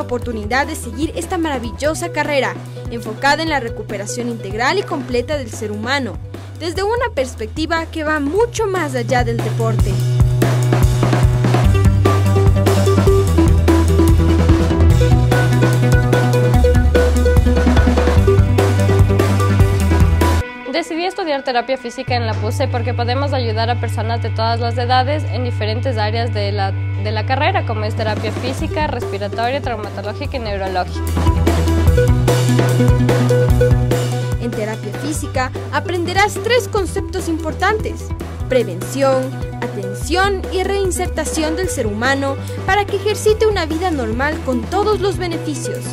oportunidad de seguir esta maravillosa carrera, enfocada en la recuperación integral y completa del ser humano, desde una perspectiva que va mucho más allá del deporte. Estudiar terapia física en la PUSE porque podemos ayudar a personas de todas las edades en diferentes áreas de la, de la carrera, como es terapia física, respiratoria, traumatológica y neurológica. En terapia física aprenderás tres conceptos importantes. Prevención, atención y reinsertación del ser humano para que ejercite una vida normal con todos los beneficios.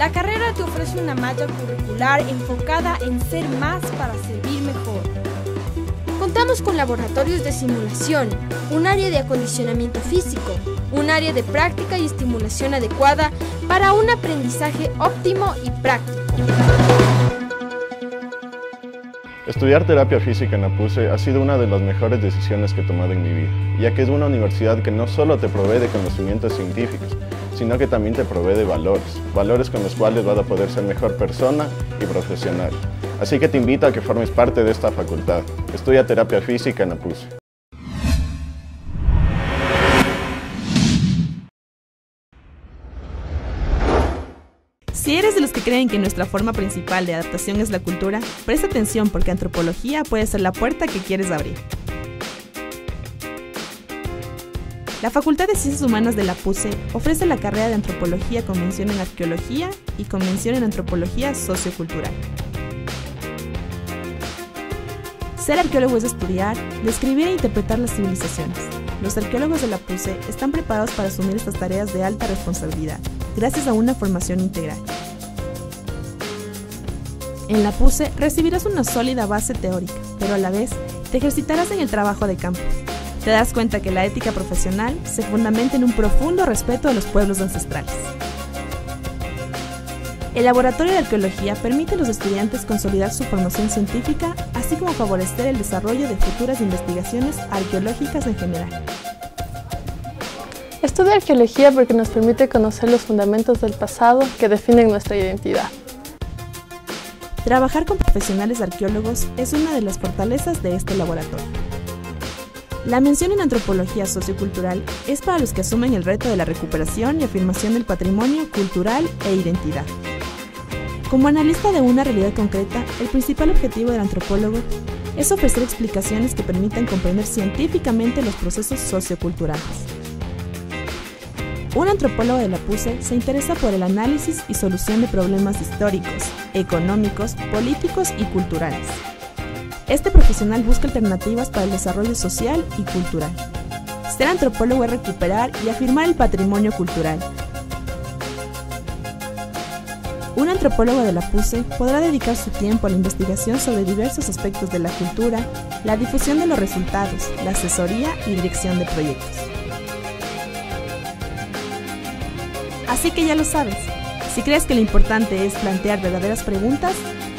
La carrera te ofrece una malla curricular enfocada en ser más para servir mejor. Contamos con laboratorios de simulación, un área de acondicionamiento físico, un área de práctica y estimulación adecuada para un aprendizaje óptimo y práctico. Estudiar terapia física en APUSE ha sido una de las mejores decisiones que he tomado en mi vida, ya que es una universidad que no solo te provee de conocimientos científicos, sino que también te provee de valores, valores con los cuales vas a poder ser mejor persona y profesional. Así que te invito a que formes parte de esta facultad. Estudia terapia física en APUSE. Si eres de los que creen que nuestra forma principal de adaptación es la cultura, presta atención porque antropología puede ser la puerta que quieres abrir. La Facultad de Ciencias Humanas de la PUSE ofrece la carrera de Antropología con mención en Arqueología y con mención en Antropología Sociocultural. Ser arqueólogo es estudiar, describir e interpretar las civilizaciones. Los arqueólogos de la PUSE están preparados para asumir estas tareas de alta responsabilidad, gracias a una formación integral. En la PUSE recibirás una sólida base teórica, pero a la vez te ejercitarás en el trabajo de campo, te das cuenta que la ética profesional se fundamenta en un profundo respeto a los pueblos ancestrales. El laboratorio de arqueología permite a los estudiantes consolidar su formación científica, así como favorecer el desarrollo de futuras investigaciones arqueológicas en general. Estudia arqueología porque nos permite conocer los fundamentos del pasado que definen nuestra identidad. Trabajar con profesionales arqueólogos es una de las fortalezas de este laboratorio. La mención en antropología sociocultural es para los que asumen el reto de la recuperación y afirmación del patrimonio cultural e identidad. Como analista de una realidad concreta, el principal objetivo del antropólogo es ofrecer explicaciones que permitan comprender científicamente los procesos socioculturales. Un antropólogo de la PUSE se interesa por el análisis y solución de problemas históricos, económicos, políticos y culturales. Este profesional busca alternativas para el desarrollo social y cultural. Ser antropólogo es recuperar y afirmar el patrimonio cultural. Un antropólogo de la PUSE podrá dedicar su tiempo a la investigación sobre diversos aspectos de la cultura, la difusión de los resultados, la asesoría y dirección de proyectos. Así que ya lo sabes, si crees que lo importante es plantear verdaderas preguntas,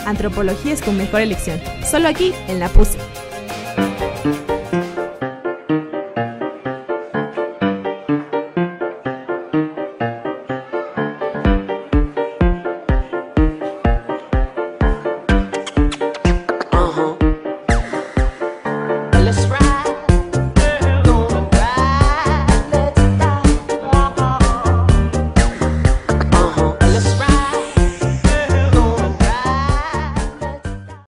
Antropología es tu mejor elección. Solo aquí en la PUSE.